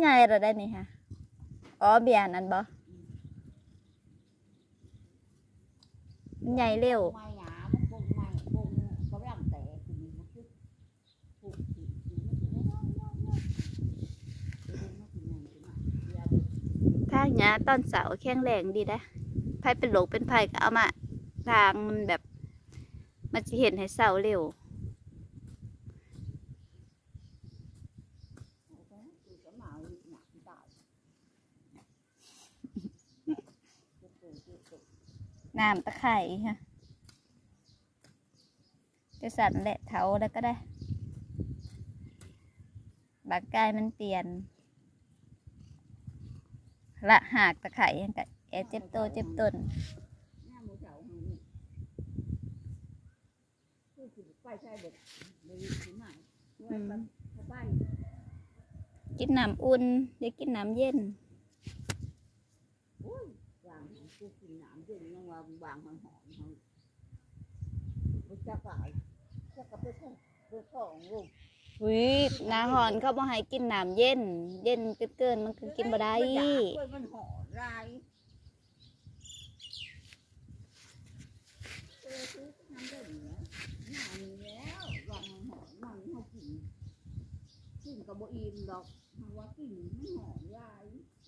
ใหญ่ราได้นี่ฮะอ๋อเบียร์นั่นบ่มันใหญ่เร็วไม่หยามันปงไม่ปงกำลังแต่คือมันคือผูกผีมันคือน้อยน้อยน้อยทางเนี้ยตอนเสาแข็งแรงดีนะไผเป็นโรคเป็นไผก็เอามาทางมันแบบมันจะเห็นให้เสาเร็ว คือก็มาหนักตายคือคือคือ น้ำตะไคร่ฮะจะสั่นแหละเถาแล้วก็ได้ร่างกายมันเปลี่ยน ละหากตะไคร่ยังกะแอเจ็บโตเจ็บต้นหน้าหมูเฉาของนี่คือคือไปใช่เด็กเลยคือไหนช่วยกันไปกินน้ำอุ่นอย่ากินน้ำเย็นโอ้ยบาง กูกินน้ำด้วยยังว่าบางมันหอมเขาบุจักกายจักกะเพื่อเพื่อของลูกวินาหอนเขาบอให้กินน้ำเย็น เย็นเกินเกินมันคือกินบ่ได้กล้วยมันหอมไรเออซื้อทำได้เนือหนามีแล้ววางหอมมันหอมกินกินกับบ่อิ่มดอกว่ากินมันหอมไร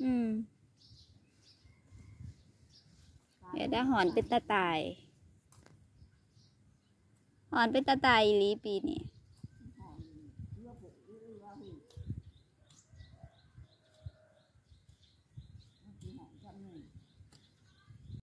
อืม เดี๋ด้หอนเป็นตาตาย หอนเป็นตาตายอีหลีปีนี้